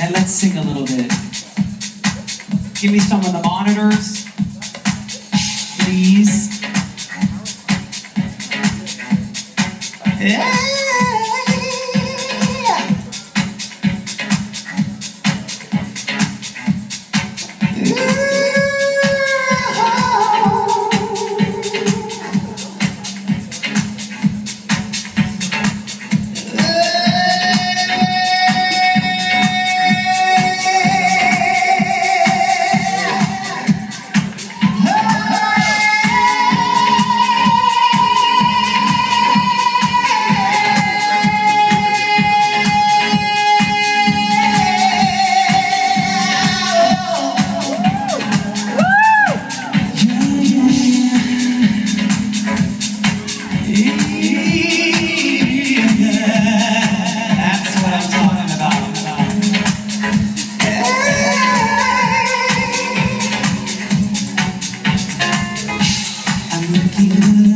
and let's sing a little bit. Give me some of the monitors, please. Yeah. Yeah.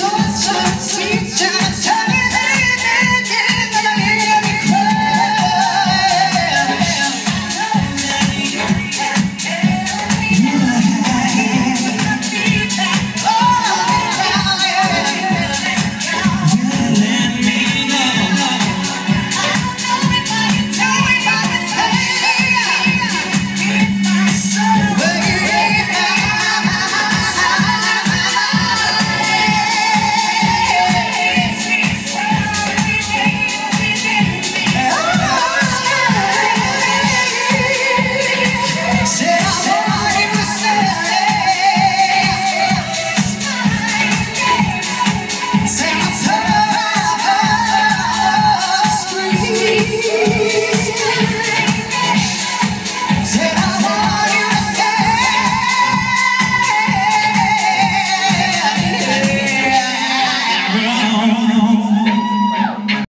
Just